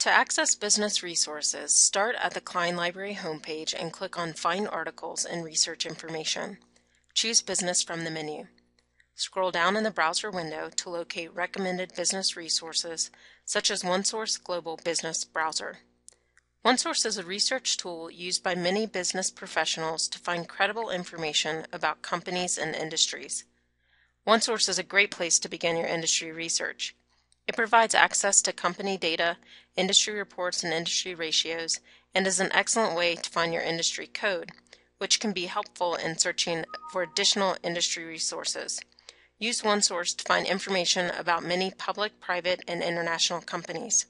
To access business resources, start at the Klein Library homepage and click on Find Articles and Research Information. Choose Business from the menu. Scroll down in the browser window to locate recommended business resources such as OneSource Global Business Browser. OneSource is a research tool used by many business professionals to find credible information about companies and industries. OneSource is a great place to begin your industry research. It provides access to company data, industry reports, and industry ratios, and is an excellent way to find your industry code, which can be helpful in searching for additional industry resources. Use OneSource to find information about many public, private, and international companies.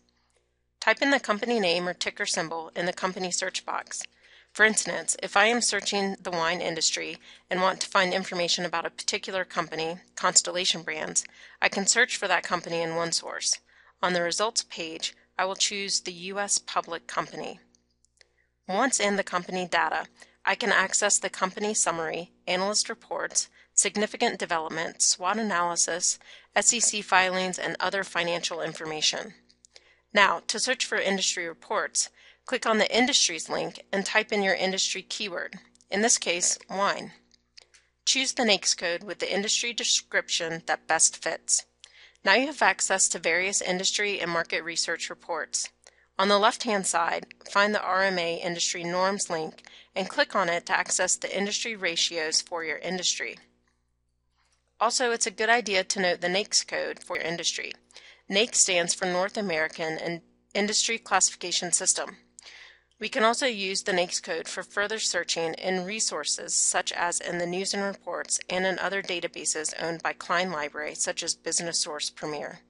Type in the company name or ticker symbol in the company search box. For instance, if I am searching the wine industry and want to find information about a particular company, Constellation Brands, I can search for that company in OneSource. On the results page, I will choose the U.S. Public Company. Once in the company data, I can access the company summary, analyst reports, significant development, SWOT analysis, SEC filings, and other financial information. Now, to search for industry reports, Click on the Industries link and type in your industry keyword, in this case, wine. Choose the NAICS code with the industry description that best fits. Now you have access to various industry and market research reports. On the left-hand side, find the RMA Industry Norms link and click on it to access the industry ratios for your industry. Also, it's a good idea to note the NAICS code for your industry. NAICS stands for North American Industry Classification System. We can also use the NAICS code for further searching in resources such as in the News and Reports and in other databases owned by Klein Library such as Business Source Premier.